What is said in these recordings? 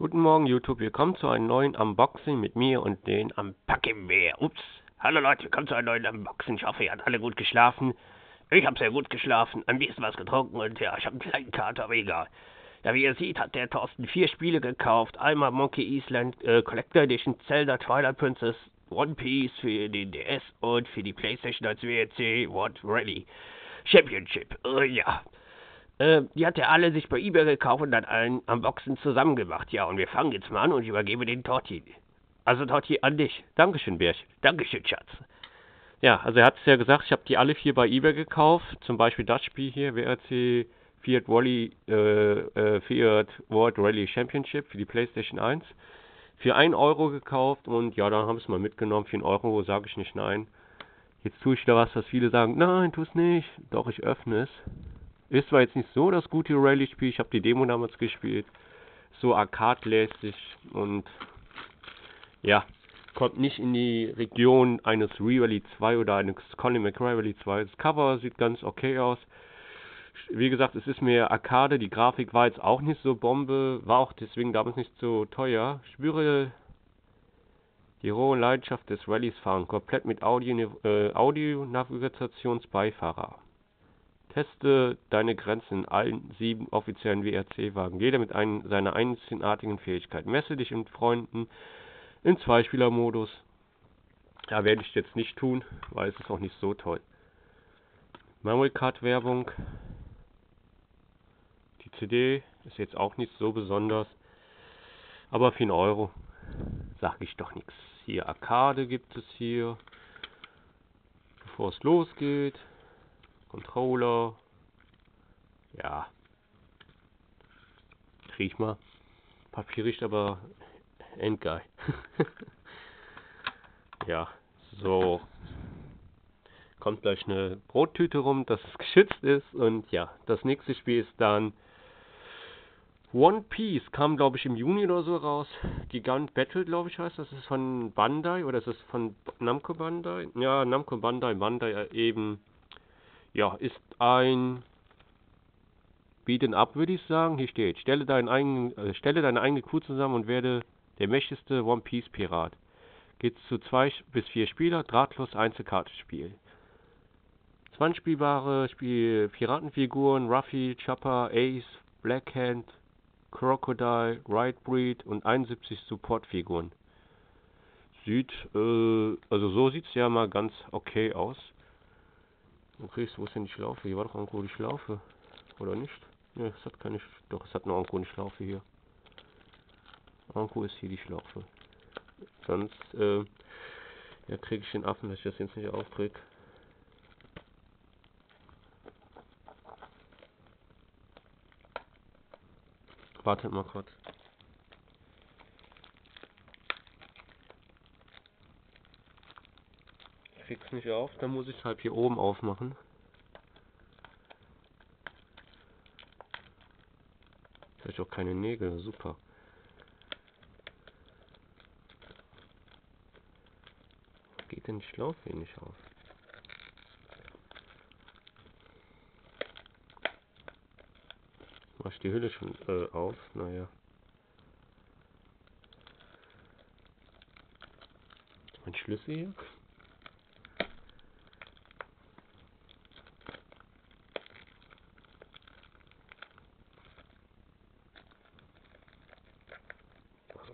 Guten Morgen YouTube, willkommen zu einem neuen Unboxing mit mir und den Unpacking-Bär. Ups, hallo Leute, willkommen zu einem neuen Unboxing. Ich hoffe, ihr habt alle gut geschlafen. Ich habe sehr gut geschlafen, ein bisschen was getrunken und ja, ich habe einen kleinen Kater, aber egal. Ja, wie ihr seht, hat der Thorsten vier Spiele gekauft. Einmal Monkey Island äh, Collector Edition, Zelda Twilight Princess, One Piece für den DS und für die Playstation als WRC World Rally Championship. Uh, ja. Äh, die hat er alle sich bei eBay gekauft und dann ein Unboxing zusammen gemacht. Ja, und wir fangen jetzt mal an und ich übergebe den Torti. Also Torti an dich. Dankeschön, Bärchen. Dankeschön, Schatz. Ja, also er hat es ja gesagt, ich habe die alle vier bei eBay gekauft. Zum Beispiel das Spiel hier, WRC Fiat, Rally, äh, äh, Fiat World Rally Championship für die Playstation 1. Für 1 Euro gekauft und ja, dann haben es mal mitgenommen. Für 1 Euro sage ich nicht nein. Jetzt tue ich da was, was viele sagen, nein, tu es nicht. Doch, ich öffne es. Ist zwar jetzt nicht so das gute Rally-Spiel, ich habe die Demo damals gespielt. So arcade-lässig und ja, kommt nicht in die Region eines Re-Rally 2 oder eines Colin McRae Rally 2. Das Cover sieht ganz okay aus. Wie gesagt, es ist mehr Arcade, die Grafik war jetzt auch nicht so Bombe, war auch deswegen damals nicht so teuer. Spüre die rohe Leidenschaft des Rallys fahren, komplett mit Audio, äh, Audio-Navigationsbeifahrer. Teste deine Grenzen in allen sieben offiziellen WRC-Wagen, jeder mit einem, seiner einzigartigen Fähigkeit. Messe dich mit Freunden im Zweispieler-Modus. Ja, werde ich jetzt nicht tun, weil es ist auch nicht so toll. Memory Card Werbung. Die CD ist jetzt auch nicht so besonders. Aber für einen Euro sage ich doch nichts. Hier Arcade gibt es hier. Bevor es losgeht. Controller. Ja. Riech mal. Papier riecht aber endgeil. ja, so. Kommt gleich eine Brottüte rum, dass es geschützt ist. Und ja, das nächste Spiel ist dann One Piece. Kam, glaube ich, im Juni oder so raus. Gigant Battle, glaube ich, heißt das. Ist von Bandai oder ist das von Namco Bandai? Ja, Namco Bandai, Bandai eben ja, ist ein Beat'em Up, würde ich sagen. Hier steht, stelle, deinen eigenen, äh, stelle deine eigene Crew zusammen und werde der mächtigste One Piece Pirat. Geht zu zwei bis vier Spieler, drahtlos Einzelkartenspiel. 20 spielbare Spiel Piratenfiguren, Ruffy, Chopper, Ace, Blackhand, Crocodile, Rightbreed und 71 Supportfiguren. Sieht, äh, also so sieht es ja mal ganz okay aus. Okay, wo ist denn die Schlaufe? Hier war doch irgendwo die Schlaufe. Oder nicht? Ne, es hat keine. Doch, es hat noch irgendwo eine Schlaufe hier. Irgendwo ist hier die Schlaufe. Sonst, äh, ja, kriege ich den Affen, dass ich das jetzt nicht aufkriege. Wartet mal kurz. Krieg's nicht auf, dann muss ich es halt hier oben aufmachen. Jetzt habe ich auch keine Nägel, super. Geht denn die Schlaufe hier nicht auf? Mach ich die Hülle schon äh, auf? Naja. Mein Schlüssel hier?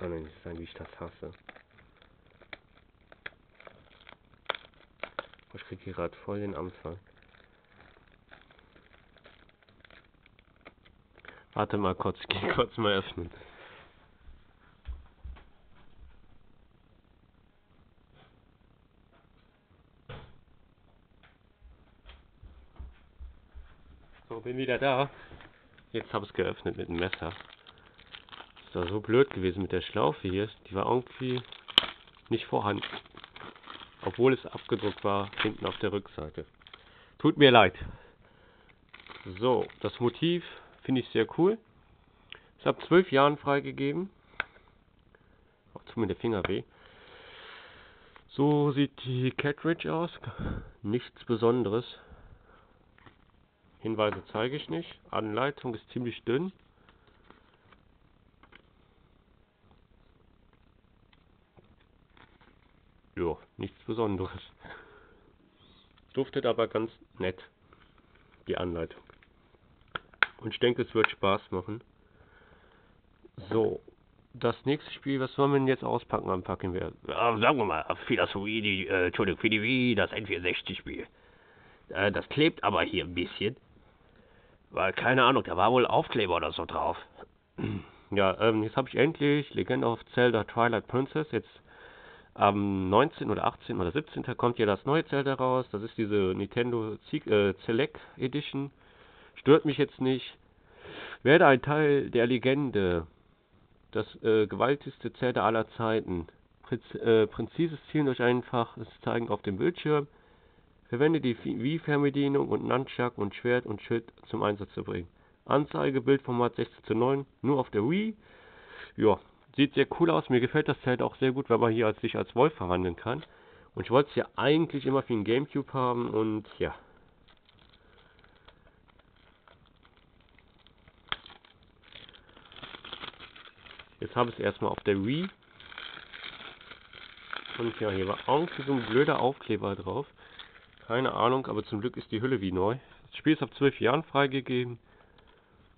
Kann ja nicht sein, wie ich das hasse. Ich krieg hier gerade voll den Anfang. Warte mal kurz, ich geh kurz mal öffnen. So, bin wieder da. Jetzt habe ich es geöffnet mit dem Messer. Das war so blöd gewesen mit der Schlaufe hier. Die war irgendwie nicht vorhanden. Obwohl es abgedruckt war, hinten auf der Rückseite. Tut mir leid. So, das Motiv finde ich sehr cool. Ich habe zwölf Jahren freigegeben. Auch tut mir der Finger weh. So sieht die Cartridge aus. Nichts Besonderes. Hinweise zeige ich nicht. Anleitung ist ziemlich dünn. ja, nichts Besonderes. Duftet aber ganz nett, die Anleitung. Und ich denke, es wird Spaß machen. So, das nächste Spiel, was sollen wir denn jetzt auspacken, anpacken wir? Ja, sagen wir mal, für das Wii, die, äh, Entschuldigung, für die Wii, das N64-Spiel. Äh, das klebt aber hier ein bisschen. Weil, keine Ahnung, da war wohl Aufkleber oder so drauf. Ja, ähm, jetzt habe ich endlich Legend of Zelda Twilight Princess. Jetzt am 19. oder 18. oder 17. kommt ja das neue Zelda raus. Das ist diese Nintendo äh, Select Edition. Stört mich jetzt nicht. Werde ein Teil der Legende. Das äh, gewaltigste Zelda aller Zeiten. Präz äh, präzises Zielen durch einfaches Zeigen auf dem Bildschirm. Verwende die Wii-Fernbedienung und Nunchuck und Schwert und Schild zum Einsatz zu bringen. Anzeige, Bildformat 16 zu 9, nur auf der Wii. Ja, sieht sehr cool aus. Mir gefällt das Zelt auch sehr gut, weil man hier als, sich als Wolf verwandeln kann. Und ich wollte es ja eigentlich immer für den Gamecube haben und ja. Jetzt habe ich es erstmal auf der Wii. Und ja, hier war irgendwie so ein blöder Aufkleber drauf. Keine Ahnung, aber zum Glück ist die Hülle wie neu. Das Spiel ist ab 12 Jahren freigegeben.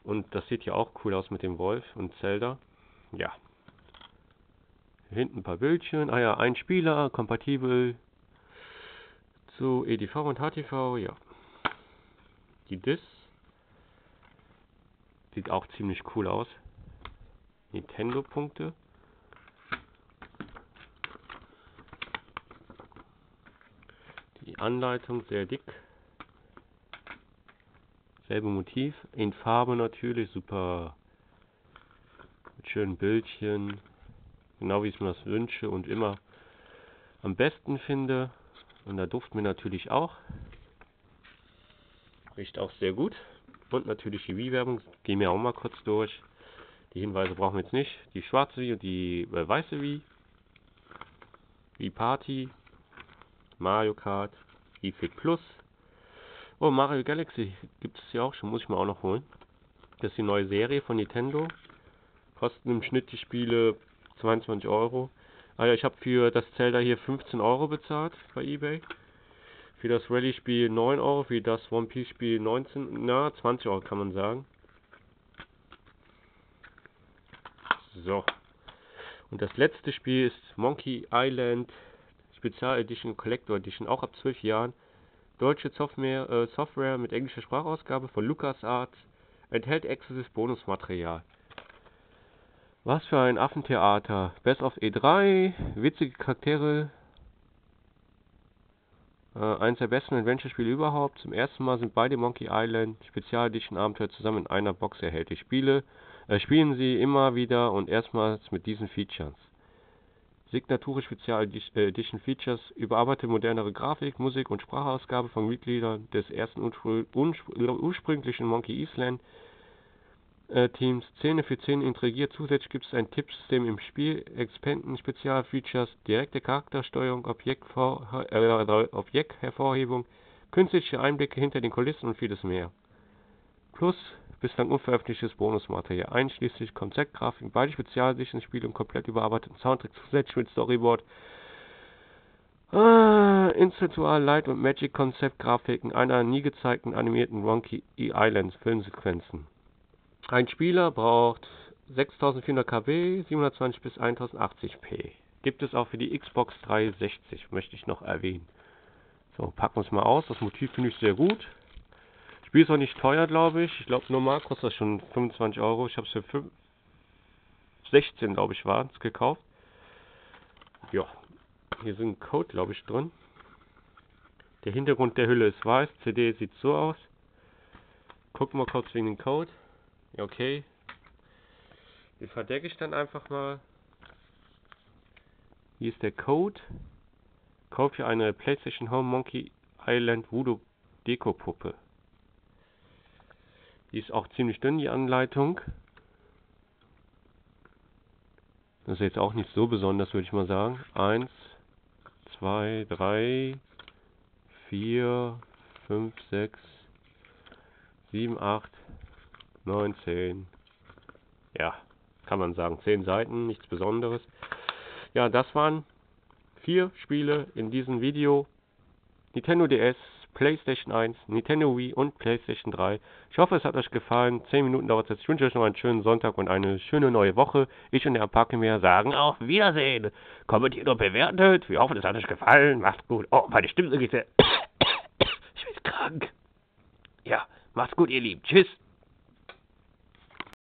Und das sieht ja auch cool aus mit dem Wolf und Zelda. Ja. Hinten ein paar Bildchen. Ah ja, ein Spieler, kompatibel zu EDV und HTV. Ja. Die Dis. Sieht auch ziemlich cool aus. Nintendo-Punkte. Die Anleitung sehr dick. Selbe Motiv, in Farbe natürlich, super. Mit schönen Bildchen. Genau wie ich mir das wünsche und immer am besten finde. Und da Duft mir natürlich auch. Riecht auch sehr gut. Und natürlich die Wii-Werbung. Gehen wir auch mal kurz durch. Die Hinweise brauchen wir jetzt nicht. Die schwarze Wii und die äh, weiße Wii. Wii Party. Mario Kart. Wii Fit Plus. Oh, Mario Galaxy gibt es ja auch schon, muss ich mir auch noch holen. Das ist die neue Serie von Nintendo. Kosten im Schnitt die Spiele 22 Euro. Ah ja, ich habe für das Zelda hier 15 Euro bezahlt bei eBay. Für das Rally-Spiel 9 Euro, für das One Piece-Spiel 19, na 20 Euro kann man sagen. So. Und das letzte Spiel ist Monkey Island Spezial Edition Collector Edition, auch ab 12 Jahren. Deutsche Software, äh, Software mit englischer Sprachausgabe von LucasArts enthält exklusives Bonusmaterial. Was für ein Affentheater. Best of E3, witzige Charaktere. Äh, eins der besten Adventure-Spiele überhaupt. Zum ersten Mal sind beide Monkey Island Spezial Edition Abenteuer zusammen in einer Box erhältlich. Spiele, äh, spielen sie immer wieder und erstmals mit diesen Features. Signature Spezial äh, Edition Features, überarbeitete modernere Grafik, Musik und Sprachausgabe von Mitgliedern des ersten ursprünglichen Monkey Island Teams. Szene für Szene integriert. Zusätzlich gibt es ein Tippsystem im Spiel, Expansion Spezialfeatures, direkte Charaktersteuerung, äh, Objekthervorhebung, künstliche Einblicke hinter den Kulissen und vieles mehr. Plus bislang unveröffentlichtes Bonusmaterial, einschließlich Konzeptgrafiken, beide spezialedition Spiele und komplett überarbeiteten Soundtrack zusätzlich mit Storyboard, äh, Instrumental Light und Magic Konzeptgrafiken einer nie gezeigten animierten Monkey Island Filmsequenzen. Ein Spieler braucht 6400 KB, 720 bis 1080p. Gibt es auch für die Xbox 360, möchte ich noch erwähnen. So, packen wir es mal aus. Das Motiv finde ich sehr gut. Spiel ist auch nicht teuer, glaube ich. Ich glaube, normal kostet das schon 25 Euro. Ich habe es für 5, 16, glaube ich, war es gekauft. Ja, hier sind Code, glaube ich, drin. Der Hintergrund der Hülle ist weiß. CD sieht so aus. Gucken wir kurz wegen dem Code. Ja, okay. Den verdecke ich dann einfach mal. Hier ist der Code. Kaufe eine PlayStation Home Monkey Island Voodoo Deko Puppe. Die ist auch ziemlich dünn, die Anleitung. Das ist jetzt auch nicht so besonders, würde ich mal sagen. Eins, zwei, drei, vier, fünf, sechs, sieben, acht, neun, zehn. Ja, kann man sagen. Zehn Seiten, nichts Besonderes. Ja, das waren vier Spiele in diesem Video. Nintendo DS, PlayStation 1, Nintendo Wii und PlayStation 3. Ich hoffe, es hat euch gefallen. 10 Minuten dauert es jetzt. Ich wünsche euch noch einen schönen Sonntag und eine schöne neue Woche. Ich und der Parkemeer sagen auf Wiedersehen. Kommentiert und bewertet. Wir hoffen, es hat euch gefallen. Macht's gut. Oh, meine Stimme ist Ich bin krank. Ja, macht's gut, ihr Lieben. Tschüss.